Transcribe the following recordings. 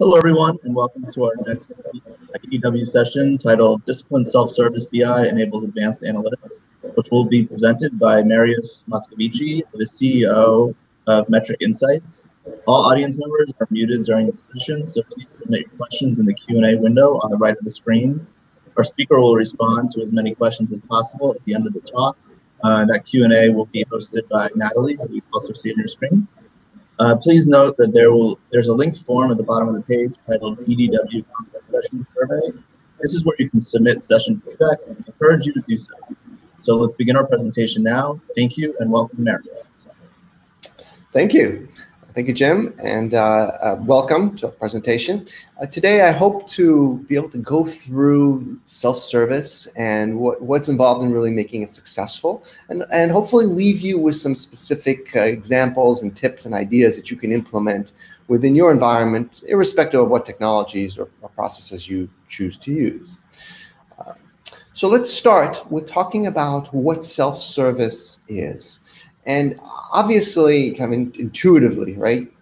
Hello, everyone, and welcome to our next EW session titled Discipline Self-Service BI Enables Advanced Analytics, which will be presented by Marius Moscovici, the CEO of Metric Insights. All audience members are muted during the session, so please submit your questions in the Q&A window on the right of the screen. Our speaker will respond to as many questions as possible at the end of the talk. Uh, that Q&A will be hosted by Natalie, who you also see on your screen. Uh, please note that there will there's a linked form at the bottom of the page titled EDW Content Session Survey. This is where you can submit session feedback and encourage you to do so. So let's begin our presentation now. Thank you and welcome, Marius. Thank you. Thank you, Jim, and uh, uh, welcome to our presentation. Uh, today, I hope to be able to go through self-service and what, what's involved in really making it successful, and, and hopefully leave you with some specific uh, examples and tips and ideas that you can implement within your environment, irrespective of what technologies or, or processes you choose to use. Uh, so let's start with talking about what self-service is. And obviously, kind of intuitively, right?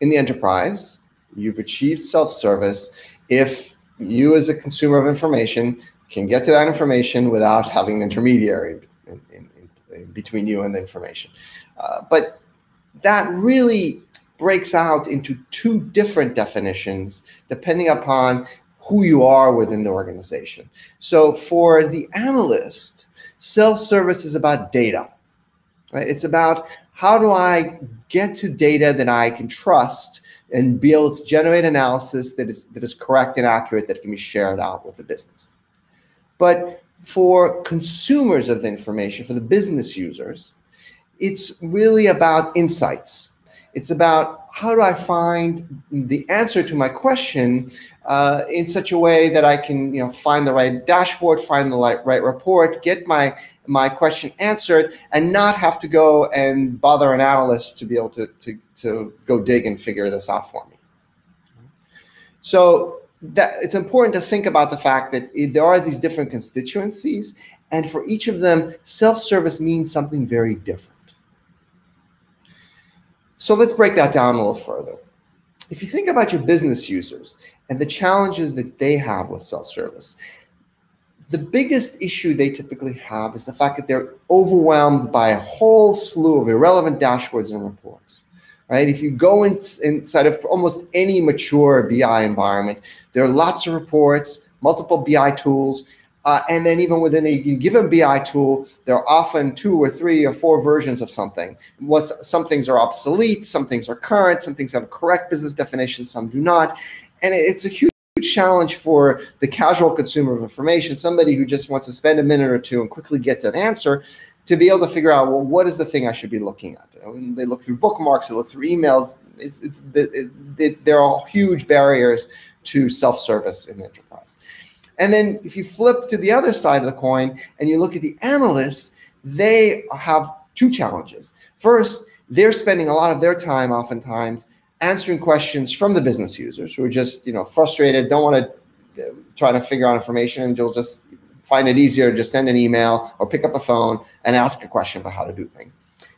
In the enterprise, you've achieved self-service if you as a consumer of information can get to that information without having an intermediary in, in, in between you and the information. Uh, but that really breaks out into two different definitions depending upon who you are within the organization. So for the analyst, self-service is about data right? It's about how do I get to data that I can trust and be able to generate analysis that is that is correct and accurate that can be shared out with the business. But for consumers of the information, for the business users, it's really about insights. It's about how do I find the answer to my question uh, in such a way that I can, you know, find the right dashboard, find the right, right report, get my my question answered, and not have to go and bother an analyst to be able to to to go dig and figure this out for me. So that it's important to think about the fact that it, there are these different constituencies, and for each of them, self-service means something very different. So let's break that down a little further. If you think about your business users and the challenges that they have with self-service, the biggest issue they typically have is the fact that they're overwhelmed by a whole slew of irrelevant dashboards and reports. Right? If you go in, inside of almost any mature BI environment, there are lots of reports, multiple BI tools, uh, and then even within a given BI tool, there are often two or three or four versions of something. What's, some things are obsolete, some things are current, some things have correct business definitions, some do not. And it's a huge challenge for the casual consumer of information, somebody who just wants to spend a minute or two and quickly get an answer, to be able to figure out, well, what is the thing I should be looking at? When they look through bookmarks, they look through emails. It's, it's, it, it, there are huge barriers to self-service in enterprise. And then if you flip to the other side of the coin and you look at the analysts, they have two challenges. First, they're spending a lot of their time oftentimes answering questions from the business users who are just, you know, frustrated, don't want to uh, try to figure out information and you'll just find it easier to just send an email or pick up the phone and ask a question about how to do things.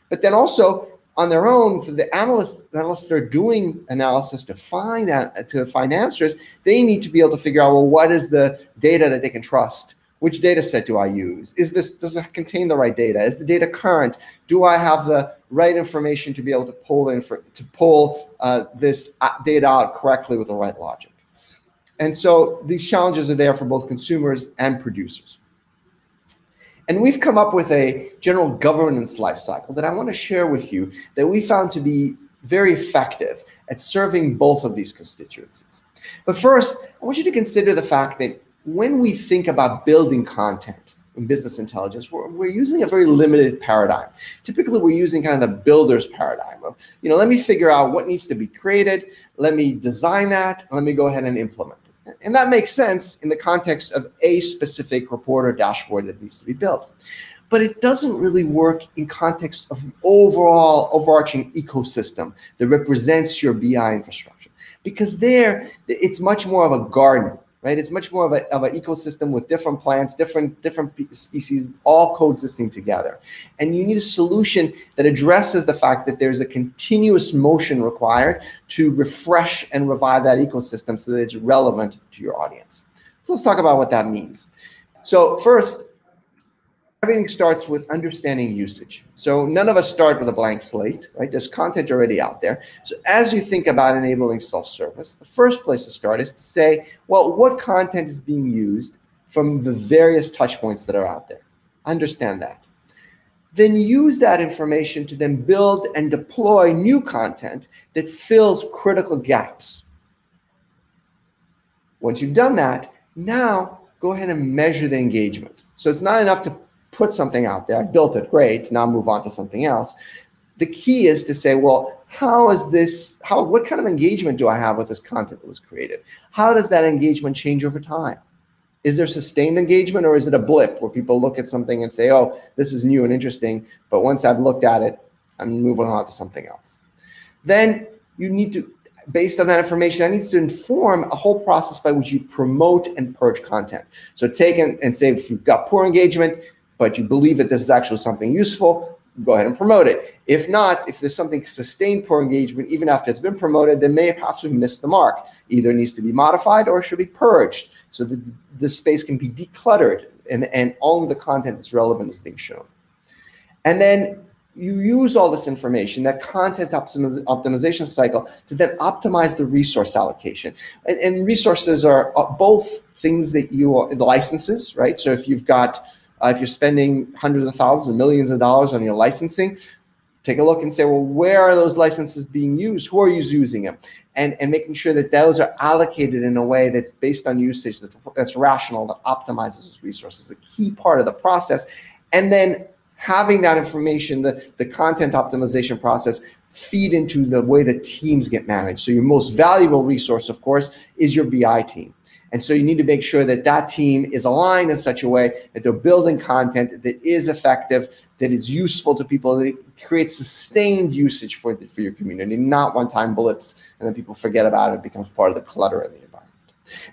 But then also on their own, for the analysts, analysts that are doing analysis to find that to find answers, they need to be able to figure out well, what is the data that they can trust? Which data set do I use? Is this does it contain the right data? Is the data current? Do I have the right information to be able to pull in for to pull uh, this uh, data out correctly with the right logic? And so these challenges are there for both consumers and producers. And we've come up with a general governance lifecycle that I want to share with you that we found to be very effective at serving both of these constituencies. But first, I want you to consider the fact that when we think about building content in business intelligence, we're, we're using a very limited paradigm. Typically, we're using kind of the builder's paradigm of, you know, let me figure out what needs to be created, let me design that, let me go ahead and implement. And that makes sense in the context of a specific report or dashboard that needs to be built. But it doesn't really work in context of the overall overarching ecosystem that represents your BI infrastructure. Because there, it's much more of a garden. Right? It's much more of, a, of an ecosystem with different plants, different, different species, all coexisting together. And you need a solution that addresses the fact that there's a continuous motion required to refresh and revive that ecosystem so that it's relevant to your audience. So let's talk about what that means. So first, everything starts with understanding usage. So none of us start with a blank slate, right? There's content already out there. So as you think about enabling self-service, the first place to start is to say, well, what content is being used from the various touch points that are out there? Understand that. Then use that information to then build and deploy new content that fills critical gaps. Once you've done that, now go ahead and measure the engagement. So it's not enough to put something out there. I've built it, great. Now move on to something else. The key is to say, well, how is this, how, what kind of engagement do I have with this content that was created? How does that engagement change over time? Is there sustained engagement or is it a blip where people look at something and say, oh, this is new and interesting, but once I've looked at it, I'm moving on to something else. Then you need to, based on that information, that needs to inform a whole process by which you promote and purge content. So take and, and say if you've got poor engagement, but you believe that this is actually something useful, go ahead and promote it. If not, if there's something sustained poor engagement, even after it's been promoted, then may have to miss the mark. Either needs to be modified or should be purged so that the space can be decluttered and, and all of the content that's relevant is being shown. And then you use all this information, that content optimization cycle, to then optimize the resource allocation. And, and resources are both things that you are, licenses, right? So if you've got uh, if you're spending hundreds of thousands or millions of dollars on your licensing, take a look and say, well, where are those licenses being used? Who are you using them? And, and making sure that those are allocated in a way that's based on usage, that's, that's rational, that optimizes those resources, the key part of the process. And then having that information, the, the content optimization process, feed into the way the teams get managed. So your most valuable resource, of course, is your BI team. And so you need to make sure that that team is aligned in such a way that they're building content that is effective, that is useful to people, that creates sustained usage for, the, for your community, not one-time blips, and then people forget about it, becomes part of the clutter in the environment.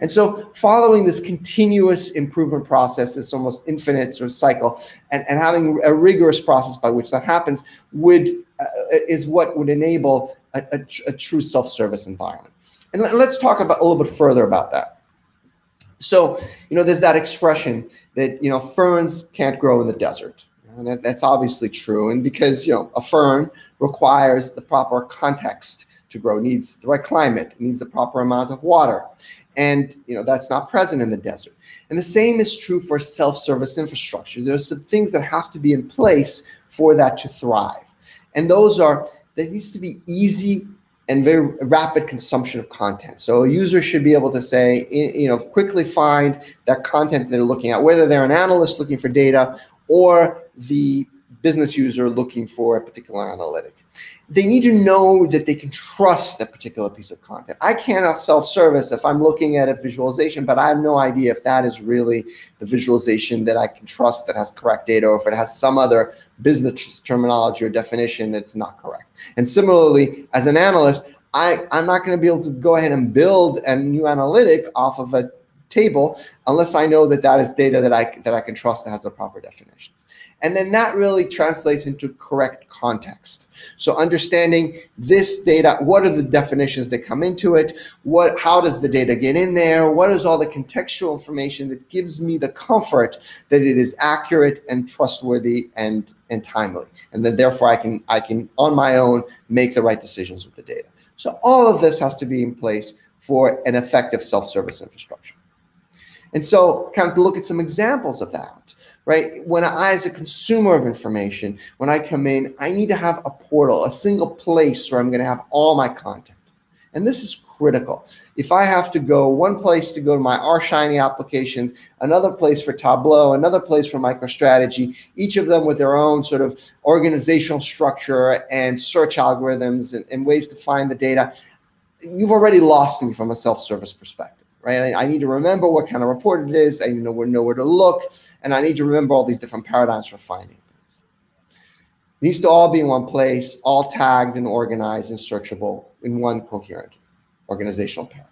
And so following this continuous improvement process, this almost infinite sort of cycle, and, and having a rigorous process by which that happens would uh, is what would enable a, a, a true self-service environment. And let's talk about a little bit further about that. So, you know, there's that expression that, you know, ferns can't grow in the desert. And that, that's obviously true. And because, you know, a fern requires the proper context to grow, needs the right climate, needs the proper amount of water. And, you know, that's not present in the desert. And the same is true for self-service infrastructure. There's some things that have to be in place for that to thrive. And those are, there needs to be easy and very rapid consumption of content. So a user should be able to say, you know, quickly find that content they're looking at, whether they're an analyst looking for data or the business user looking for a particular analytic. They need to know that they can trust that particular piece of content. I cannot self-service if I'm looking at a visualization, but I have no idea if that is really the visualization that I can trust that has correct data or if it has some other business terminology or definition that's not correct. And similarly, as an analyst, I, I'm not going to be able to go ahead and build a new analytic off of a table unless I know that that is data that I that I can trust that has the proper definitions. And then that really translates into correct context. So understanding this data, what are the definitions that come into it? What, how does the data get in there? What is all the contextual information that gives me the comfort that it is accurate and trustworthy and, and timely? And then therefore I can, I can, on my own, make the right decisions with the data. So all of this has to be in place for an effective self-service infrastructure. And so kind of to look at some examples of that, right? When I, as a consumer of information, when I come in, I need to have a portal, a single place where I'm going to have all my content. And this is critical. If I have to go one place to go to my R Shiny applications, another place for Tableau, another place for MicroStrategy, each of them with their own sort of organizational structure and search algorithms and, and ways to find the data, you've already lost me from a self-service perspective right? I, need to remember what kind of report it is. I know where, know where to look, and I need to remember all these different paradigms for finding things. It needs to all be in one place, all tagged and organized and searchable in one coherent organizational pair.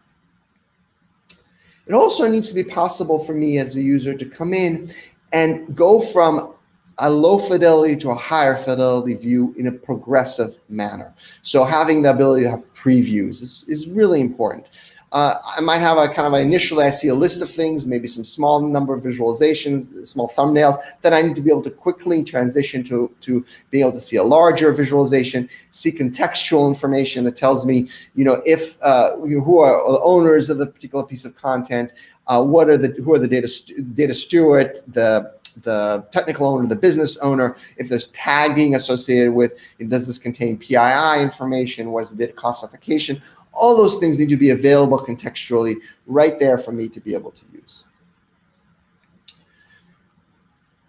It also needs to be possible for me as a user to come in and go from a low fidelity to a higher fidelity view in a progressive manner. So having the ability to have previews is, is really important. Uh, I might have a kind of initially I see a list of things, maybe some small number of visualizations, small thumbnails. Then I need to be able to quickly transition to to be able to see a larger visualization, see contextual information that tells me, you know, if uh, who are the owners of the particular piece of content, uh, what are the who are the data data steward, the the technical owner, the business owner, if there's tagging associated with, does this contain PII information, what is the data classification, all those things need to be available contextually right there for me to be able to use.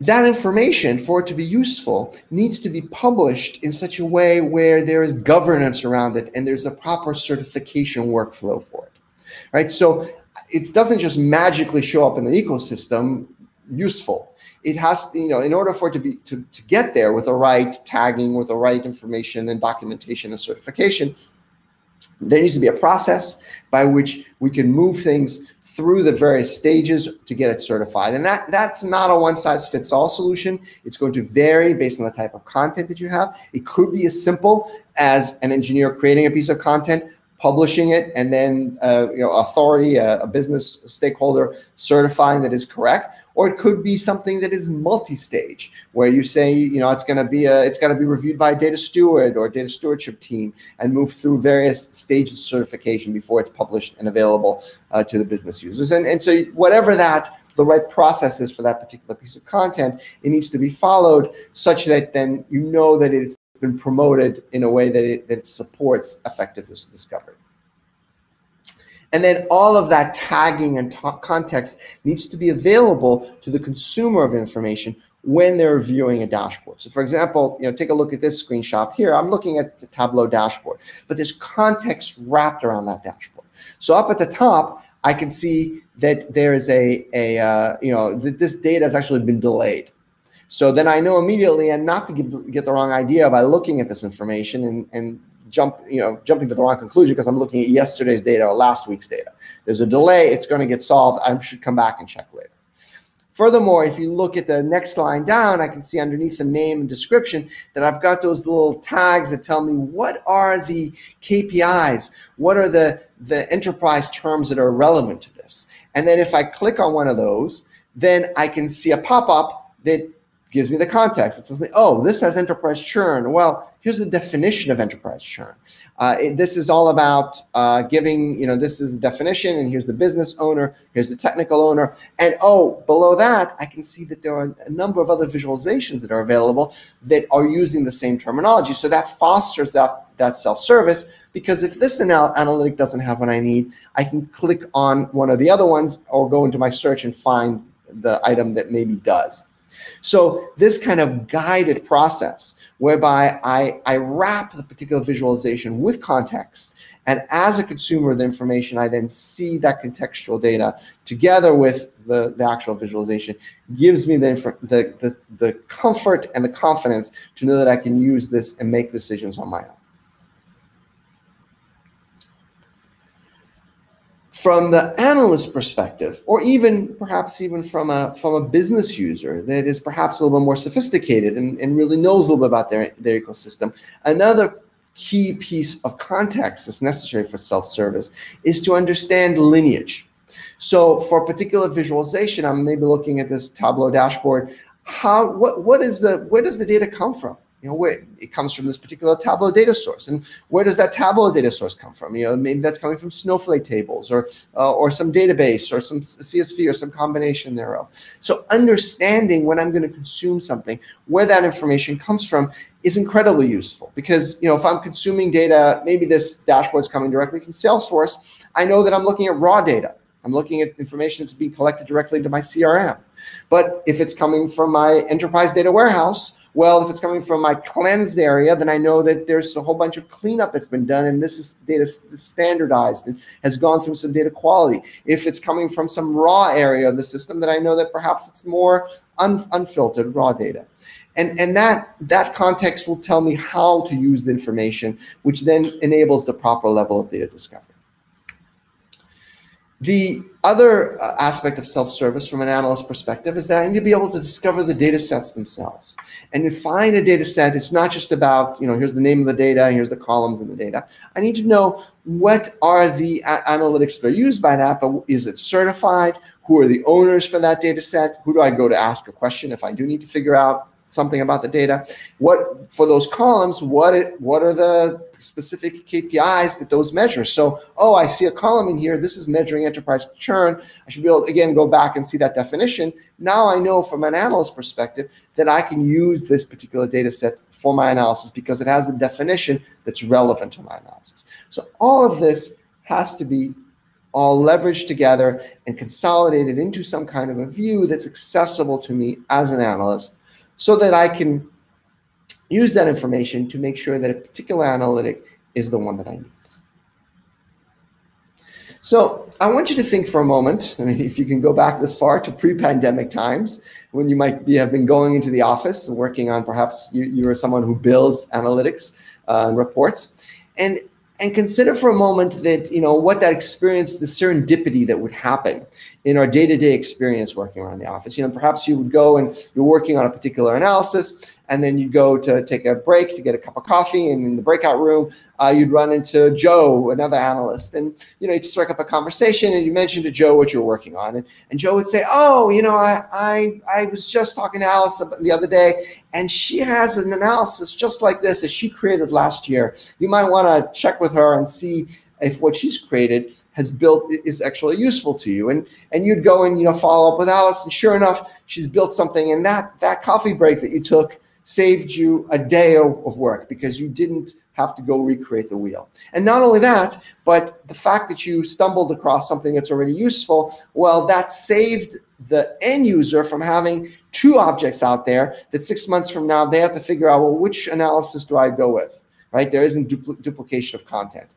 That information, for it to be useful, needs to be published in such a way where there is governance around it and there's a proper certification workflow for it. Right? So it doesn't just magically show up in the ecosystem useful. It has, you know, in order for it to be to, to get there with the right tagging, with the right information and documentation and certification, there needs to be a process by which we can move things through the various stages to get it certified. And that that's not a one size fits all solution. It's going to vary based on the type of content that you have. It could be as simple as an engineer creating a piece of content, publishing it, and then uh, you know authority, a, a business stakeholder certifying that is correct or it could be something that is multi-stage where you say you know it's going to be a it's going to be reviewed by a data steward or data stewardship team and move through various stages of certification before it's published and available uh, to the business users. And, and so whatever that the right process is for that particular piece of content it needs to be followed such that then you know that it's been promoted in a way that it, that supports effective discovery and then all of that tagging and context needs to be available to the consumer of information when they're viewing a dashboard. So for example, you know, take a look at this screenshot here. I'm looking at the Tableau dashboard, but there's context wrapped around that dashboard. So up at the top, I can see that there is a, a uh, you know, that this data has actually been delayed. So then I know immediately, and not to give, get the wrong idea by looking at this information and, and jump, you know, jumping to the wrong conclusion because I'm looking at yesterday's data or last week's data. There's a delay. It's going to get solved. I should come back and check later. Furthermore, if you look at the next line down, I can see underneath the name and description that I've got those little tags that tell me what are the KPIs, what are the, the enterprise terms that are relevant to this. And then if I click on one of those, then I can see a pop-up that gives me the context. It says me, oh, this has enterprise churn. Well, here's the definition of enterprise churn. Uh, it, this is all about uh, giving, you know, this is the definition, and here's the business owner, here's the technical owner, and oh, below that, I can see that there are a number of other visualizations that are available that are using the same terminology. So that fosters that, that self-service because if this anal analytic doesn't have what I need, I can click on one of the other ones or go into my search and find the item that maybe does. So this kind of guided process whereby I, I wrap the particular visualization with context. And as a consumer of the information, I then see that contextual data together with the, the actual visualization gives me the, the, the, the comfort and the confidence to know that I can use this and make decisions on my own. From the analyst perspective, or even perhaps even from a from a business user that is perhaps a little bit more sophisticated and, and really knows a little bit about their, their ecosystem, another key piece of context that's necessary for self-service is to understand lineage. So for a particular visualization, I'm maybe looking at this Tableau dashboard. How what what is the where does the data come from? You know, where it comes from this particular Tableau data source. And where does that Tableau data source come from? You know, maybe that's coming from Snowflake tables or, uh, or some database or some CSV or some combination thereof. So understanding when I'm going to consume something, where that information comes from is incredibly useful because, you know, if I'm consuming data, maybe this dashboard is coming directly from Salesforce, I know that I'm looking at raw data. I'm looking at information that's being collected directly to my CRM. But if it's coming from my enterprise data warehouse, well, if it's coming from my cleansed area, then I know that there's a whole bunch of cleanup that's been done, and this is data standardized and has gone through some data quality. If it's coming from some raw area of the system, then I know that perhaps it's more un unfiltered raw data. And, and that, that context will tell me how to use the information, which then enables the proper level of data discovery. The other uh, aspect of self-service from an analyst perspective is that I need to be able to discover the data sets themselves. And to find a data set, it's not just about, you know, here's the name of the data, here's the columns in the data. I need to know what are the analytics that are used by that, but is it certified? Who are the owners for that data set? Who do I go to ask a question if I do need to figure out something about the data. What for those columns? What it, what are the specific KPIs that those measure? So, oh, I see a column in here. This is measuring enterprise churn. I should be able to, again go back and see that definition. Now I know from an analyst perspective that I can use this particular data set for my analysis because it has the definition that's relevant to my analysis. So all of this has to be all leveraged together and consolidated into some kind of a view that's accessible to me as an analyst so that I can use that information to make sure that a particular analytic is the one that I need. So I want you to think for a moment, I mean, if you can go back this far to pre-pandemic times, when you might be, have been going into the office and working on perhaps you, you are someone who builds analytics uh, and reports. And and consider for a moment that you know what that experience the serendipity that would happen in our day-to-day experience working around the office. You know perhaps you would go and you're working on a particular analysis and then you'd go to take a break to get a cup of coffee and in the breakout room uh, you'd run into joe another analyst and you know you strike up a conversation and you mention to joe what you're working on and, and joe would say oh you know I, I i was just talking to alice the other day and she has an analysis just like this that she created last year you might want to check with her and see if what she's created has built is actually useful to you. And and you'd go and you know follow up with Alice, and sure enough, she's built something. And that that coffee break that you took saved you a day of work because you didn't have to go recreate the wheel. And not only that, but the fact that you stumbled across something that's already useful, well, that saved the end user from having two objects out there that six months from now they have to figure out, well, which analysis do I go with, right? There isn't dupl duplication of content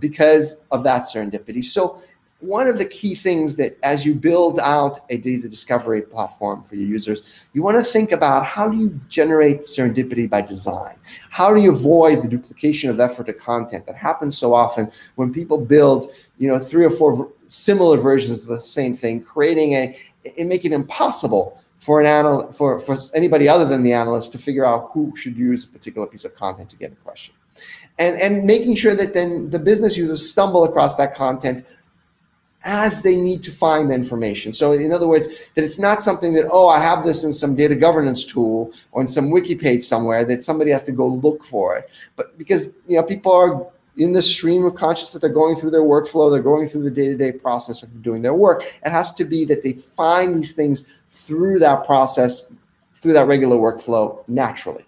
because of that serendipity. So one of the key things that as you build out a data discovery platform for your users, you want to think about how do you generate serendipity by design? How do you avoid the duplication of effort of content that happens so often when people build, you know, three or four similar versions of the same thing, creating a, and make it impossible for an anal for, for anybody other than the analyst to figure out who should use a particular piece of content to get a question. And, and making sure that then the business users stumble across that content as they need to find the information. So in other words, that it's not something that, oh, I have this in some data governance tool or in some wiki page somewhere that somebody has to go look for it. But because you know people are in the stream of consciousness, that they're going through their workflow, they're going through the day-to-day -day process of doing their work. It has to be that they find these things through that process, through that regular workflow naturally.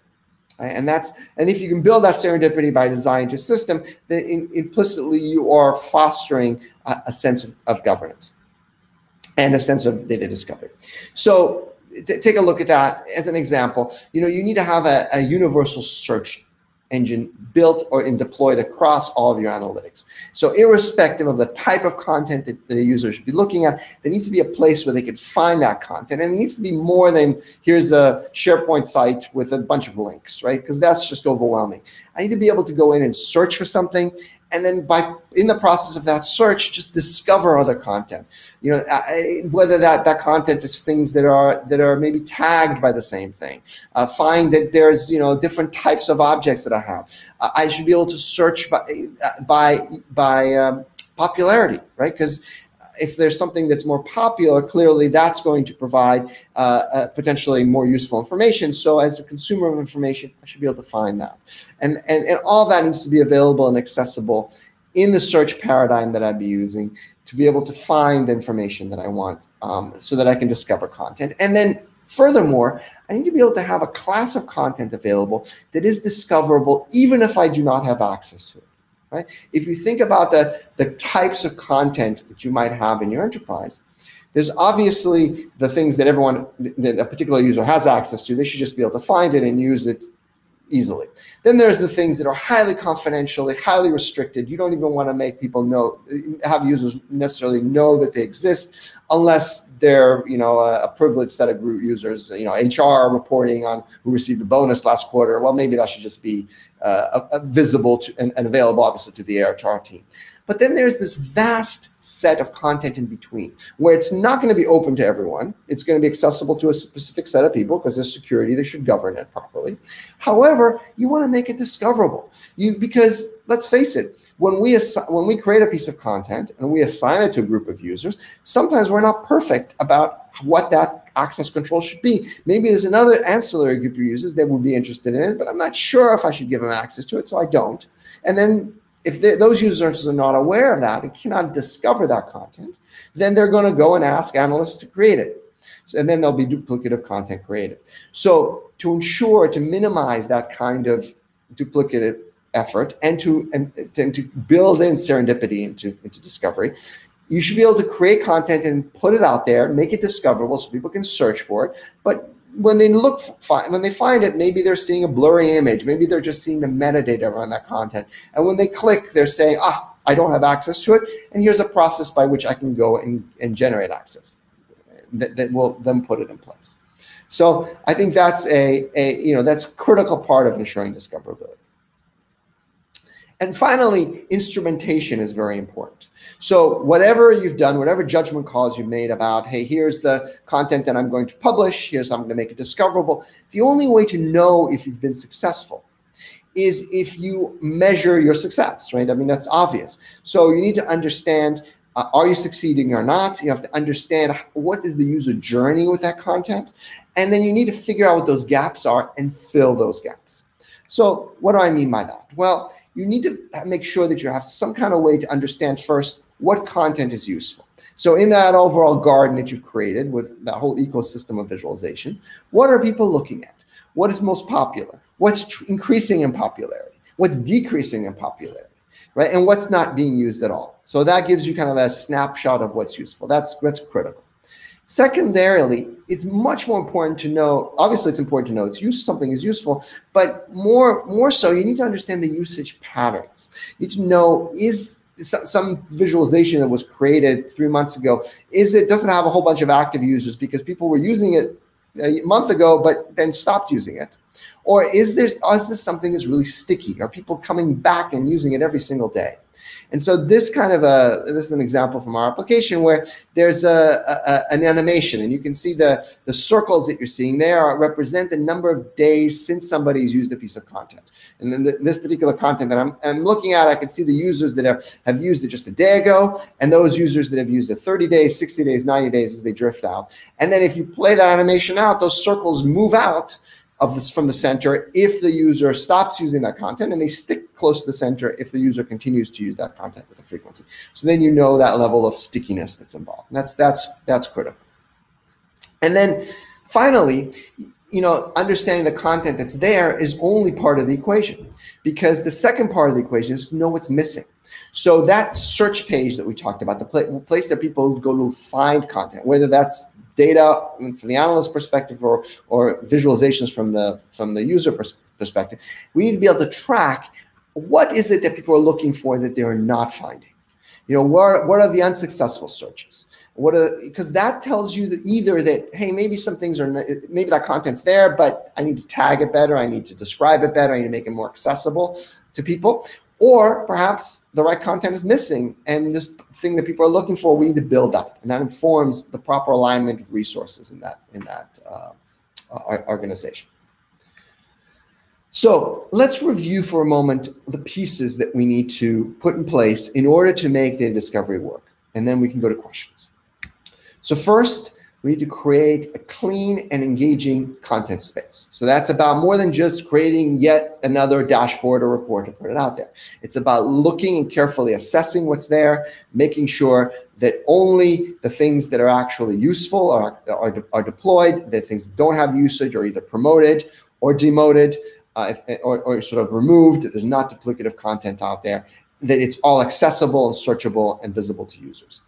And that's and if you can build that serendipity by design to system, then in, implicitly you are fostering a, sense of, of, governance and a sense of data discovery. So take a look at that as an example. You know, you need to have a, a universal search engine built or and deployed across all of your analytics. So irrespective of the type of content that the user should be looking at, there needs to be a place where they can find that content. And it needs to be more than here's a SharePoint site with a bunch of links, right? Because that's just overwhelming. I need to be able to go in and search for something and then by in the process of that search just discover other content. You know whether that that content is things that are that are maybe tagged by the same thing. Uh, find that there's you know different types of objects that i have. Uh, i should be able to search by by by um, popularity right? Because if there's something that's more popular, clearly that's going to provide uh, uh, potentially more useful information. So as a consumer of information, I should be able to find that. And, and, and all that needs to be available and accessible in the search paradigm that I'd be using to be able to find the information that I want um, so that I can discover content. And then furthermore, I need to be able to have a class of content available that is discoverable even if I do not have access to it right? If you think about the, the types of content that you might have in your enterprise, there's obviously the things that everyone, that a particular user has access to. They should just be able to find it and use it easily. Then there's the things that are highly confidential, highly restricted. You don't even want to make people know, have users necessarily know that they exist unless they're, you know, a, a privileged set of group users, you know, HR reporting on who received a bonus last quarter. Well, maybe that should just be uh, visible to, and, and available, obviously, to the HR team. But then there's this vast set of content in between where it's not going to be open to everyone. It's going to be accessible to a specific set of people because there's security. They should govern it properly. However, you want to make it discoverable. You because let's face it, when we when we create a piece of content and we assign it to a group of users, sometimes we're not perfect about what that access control should be. Maybe there's another ancillary group of users that would be interested in it, but I'm not sure if I should give them access to it, so I don't. And then if those users are not aware of that and cannot discover that content, then they're going to go and ask analysts to create it. So, and then there'll be duplicative content created. So to ensure to minimize that kind of duplicative effort and to and, and to build in serendipity into, into discovery, you should be able to create content and put it out there, make it discoverable so people can search for it. But when they look when they find it maybe they're seeing a blurry image maybe they're just seeing the metadata around that content. And when they click they're saying ah i don't have access to it and here's a process by which i can go and, and generate access that, that will then put it in place. So i think that's a, a you know that's critical part of ensuring discoverability and finally, instrumentation is very important. So whatever you've done, whatever judgment calls you've made about, hey, here's the content that I'm going to publish, here's how I'm going to make it discoverable. The only way to know if you've been successful is if you measure your success, right? I mean, that's obvious. So you need to understand, uh, are you succeeding or not? You have to understand what is the user journey with that content. And then you need to figure out what those gaps are and fill those gaps. So what do I mean by that? Well, you need to make sure that you have some kind of way to understand first what content is useful. So in that overall garden that you've created with that whole ecosystem of visualizations, what are people looking at? What is most popular? What's increasing in popularity? What's decreasing in popularity? Right? And what's not being used at all. So that gives you kind of a snapshot of what's useful. That's that's critical. Secondarily, it's much more important to know, obviously it's important to know it's use something is useful, but more more so you need to understand the usage patterns. You need to know is some, visualization that was created three months ago, is it doesn't have a whole bunch of active users because people were using it a month ago, but then stopped using it? Or is this, is this something that's really sticky? Are people coming back and using it every single day? And so this kind of a this is an example from our application where there's a, a, an animation, and you can see the the circles that you're seeing there represent the number of days since somebody's used a piece of content. And then the, this particular content that I'm, I'm looking at, I can see the users that have, have used it just a day ago, and those users that have used it 30 days, 60 days, 90 days as they drift out. And then if you play that animation out, those circles move out of this from the center if the user stops using that content and they stick close to the center if the user continues to use that content with a frequency. So then you know that level of stickiness that's involved. And that's that's that's critical. And then finally, you know, understanding the content that's there is only part of the equation because the second part of the equation is know what's missing. So that search page that we talked about, the place that people go to find content, whether that's data from the analyst perspective or, or visualizations from the, from the user pers perspective, we need to be able to track what is it that people are looking for that they're not finding. You know, what, what are the unsuccessful searches? What are because that tells you that either that hey maybe some things are maybe that content's there but I need to tag it better I need to describe it better I need to make it more accessible to people or perhaps the right content is missing and this thing that people are looking for, we need to build that. And that informs the proper alignment of resources in that, in that uh, organization. So let's review for a moment the pieces that we need to put in place in order to make data discovery work. And then we can go to questions. So first, we need to create a clean and engaging content space. So that's about more than just creating yet another dashboard or report to put it out there. It's about looking and carefully assessing what's there, making sure that only the things that are actually useful are, are, are deployed, that things don't have usage are either promoted or demoted uh, or, or sort of removed, there's not duplicative content out there, that it's all accessible and searchable and visible to users.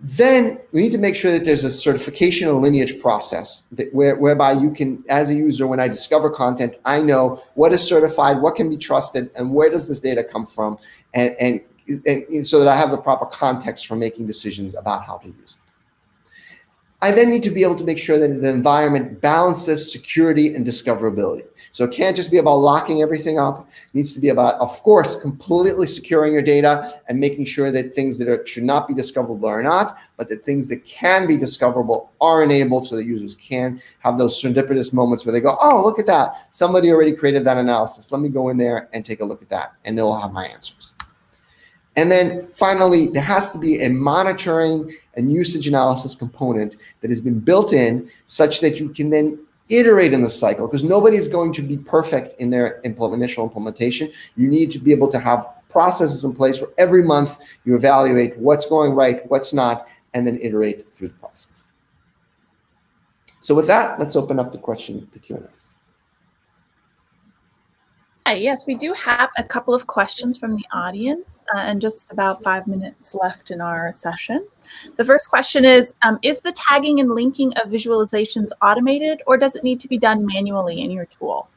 Then we need to make sure that there's a certification or lineage process where, whereby you can, as a user, when I discover content, I know what is certified, what can be trusted, and where does this data come from, and, and, and so that I have the proper context for making decisions about how to use it. I then need to be able to make sure that the environment balances security and discoverability. So it can't just be about locking everything up. It needs to be about, of course, completely securing your data and making sure that things that are, should not be discoverable are not, but that things that can be discoverable are enabled so that users can have those serendipitous moments where they go, oh, look at that. Somebody already created that analysis. Let me go in there and take a look at that, and they'll have my answers. And then finally, there has to be a monitoring and usage analysis component that has been built in such that you can then iterate in the cycle because nobody's going to be perfect in their implement, initial implementation. You need to be able to have processes in place where every month you evaluate what's going right, what's not, and then iterate through the process. So with that, let's open up the question to Q&A. Hi, yes, we do have a couple of questions from the audience uh, and just about five minutes left in our session. The first question is, um, is the tagging and linking of visualizations automated or does it need to be done manually in your tool?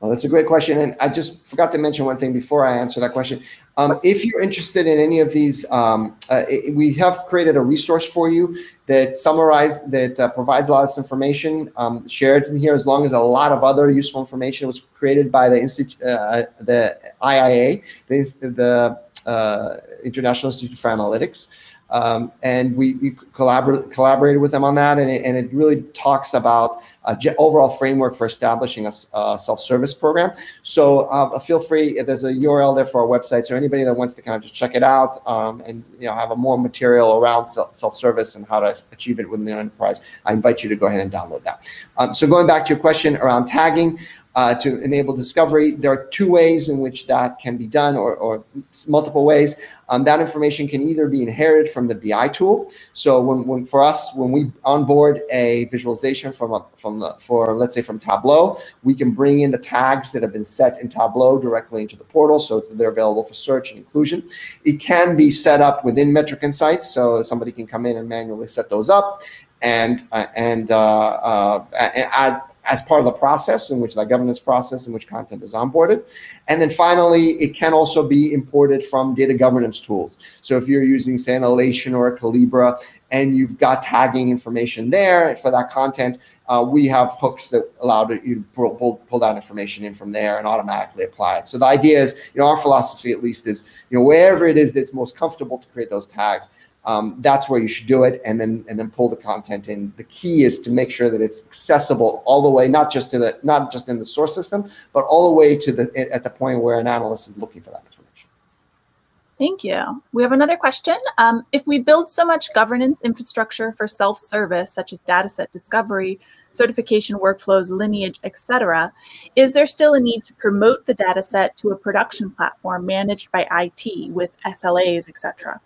Well, that's a great question. And I just forgot to mention one thing before I answer that question. Um, if you're interested in any of these, um, uh, it, we have created a resource for you that summarizes, that uh, provides a lot of this information um, shared in here, as long as a lot of other useful information was created by the institute, uh, the IIA, the, the uh, International Institute for Analytics. Um, and we, we collabor- collaborated with them on that, and it, and it really talks about a overall framework for establishing a, a self-service program. So uh, feel free, if there's a URL there for our website, so anybody that wants to kind of just check it out um, and you know have a more material around self-service and how to achieve it within the enterprise, I invite you to go ahead and download that. Um, so going back to your question around tagging, uh, to enable discovery. There are two ways in which that can be done, or, or multiple ways. Um, that information can either be inherited from the BI tool. So when, when for us, when we onboard a visualization from a, from the, for let's say from Tableau, we can bring in the tags that have been set in Tableau directly into the portal, so it's they're available for search and inclusion. It can be set up within Metric Insights, so somebody can come in and manually set those up and uh, and uh, uh, as as part of the process in which the governance process in which content is onboarded. And then finally, it can also be imported from data governance tools. So if you're using say an or a Collibra and you've got tagging information there for that content, uh, we have hooks that allow you to pull, pull, pull that information in from there and automatically apply it. So the idea is, you know, our philosophy at least is, you know, wherever it is that's most comfortable to create those tags, um, that's where you should do it and then and then pull the content in. The key is to make sure that it's accessible all the way not just to the not just in the source system but all the way to the at the point where an analyst is looking for that information. Thank you. We have another question. Um, if we build so much governance infrastructure for self-service such as dataset discovery certification workflows lineage etc is there still a need to promote the dataset to a production platform managed by it with slas etc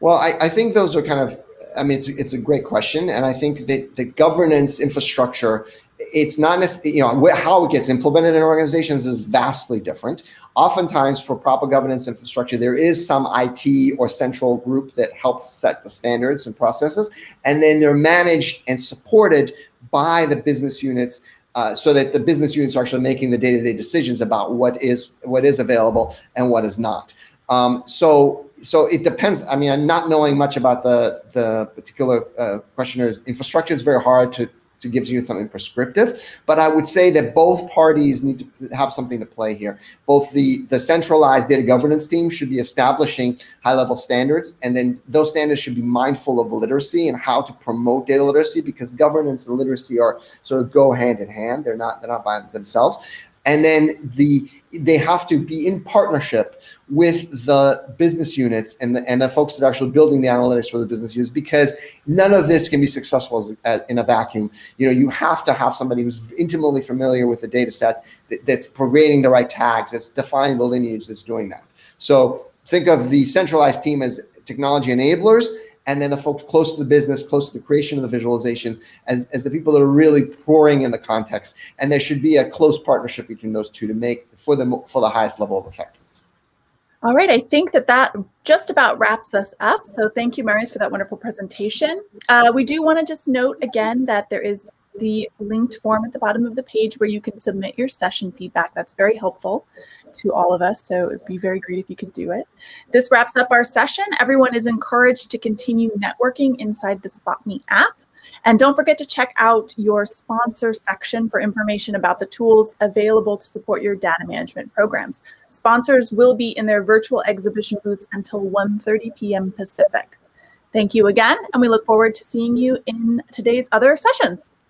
well, I, I think those are kind of, I mean, it's, it's a great question. And I think that the governance infrastructure, it's not necessarily, you know, how it gets implemented in organizations is vastly different. Oftentimes for proper governance infrastructure, there is some IT or central group that helps set the standards and processes, and then they're managed and supported by the business units uh, so that the business units are actually making the day-to-day decisions about what is what is available and what is not. Um, so so it depends. I mean, I'm not knowing much about the the particular uh, questionnaires infrastructure, it's very hard to to give you something prescriptive. But I would say that both parties need to have something to play here. Both the the centralized data governance team should be establishing high level standards, and then those standards should be mindful of literacy and how to promote data literacy because governance and literacy are sort of go hand in hand. They're not they're not by themselves and then the they have to be in partnership with the business units and the, and the folks that are actually building the analytics for the business units because none of this can be successful as, in a vacuum. You know you have to have somebody who's intimately familiar with the data set that, that's creating the right tags that's defining the lineage that's doing that. So think of the centralized team as technology enablers and then the folks close to the business, close to the creation of the visualizations, as, as the people that are really pouring in the context. And there should be a close partnership between those two to make for the for the highest level of effectiveness. All right, I think that that just about wraps us up. So thank you, Marius, for that wonderful presentation. Uh, we do want to just note again that there is the linked form at the bottom of the page where you can submit your session feedback. That's very helpful to all of us, so it'd be very great if you could do it. This wraps up our session. Everyone is encouraged to continue networking inside the SpotMe app. And don't forget to check out your sponsor section for information about the tools available to support your data management programs. Sponsors will be in their virtual exhibition booths until 1.30 p.m. Pacific. Thank you again, and we look forward to seeing you in today's other sessions.